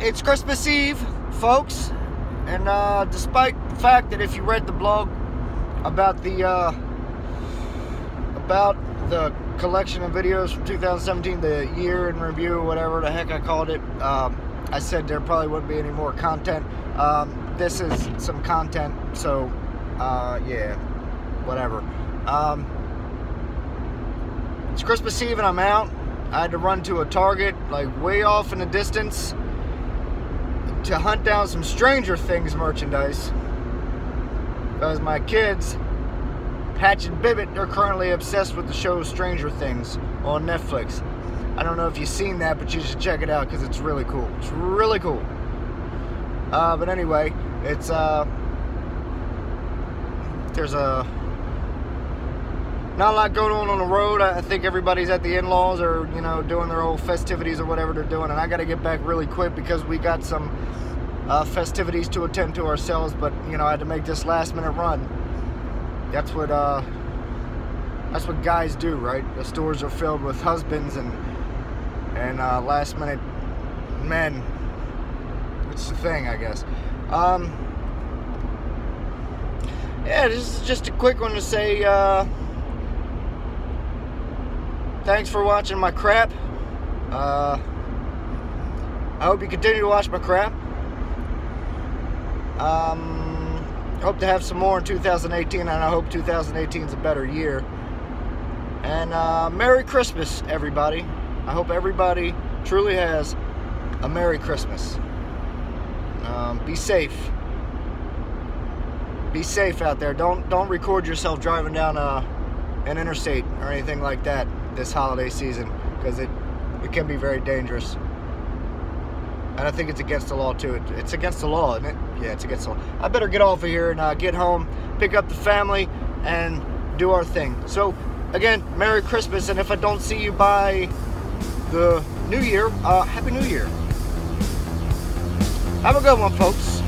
it's Christmas Eve, folks, and uh, despite the fact that if you read the blog about the uh, about the collection of videos from 2017, the year in review, or whatever the heck I called it, um, I said there probably wouldn't be any more content. Um, this is some content, so uh, yeah, whatever. Um, it's Christmas Eve and I'm out. I had to run to a Target, like way off in the distance, to hunt down some Stranger Things merchandise. Because my kids, Patch and Bibbit, are currently obsessed with the show Stranger Things on Netflix. I don't know if you've seen that, but you should check it out because it's really cool. It's really cool. Uh, but anyway, it's uh, there's a not a lot going on on the road. I think everybody's at the in-laws or you know doing their old festivities or whatever they're doing, and I got to get back really quick because we got some uh, festivities to attend to ourselves. But you know I had to make this last-minute run. That's what uh, that's what guys do, right? The stores are filled with husbands and and uh, last-minute men. It's the thing, I guess. Um, yeah, this is just a quick one to say. Uh, thanks for watching my crap. Uh, I hope you continue to watch my crap. Um, hope to have some more in 2018, and I hope 2018 is a better year. And uh, Merry Christmas, everybody. I hope everybody truly has a Merry Christmas. Um, be safe. Be safe out there. Don't don't record yourself driving down a, uh, an interstate or anything like that this holiday season because it it can be very dangerous. And I think it's against the law too. It, it's against the law, isn't it? Yeah, it's against the law. I better get off of here and uh, get home, pick up the family, and do our thing. So, again, Merry Christmas, and if I don't see you by the New Year, uh, Happy New Year. Have a good one, folks.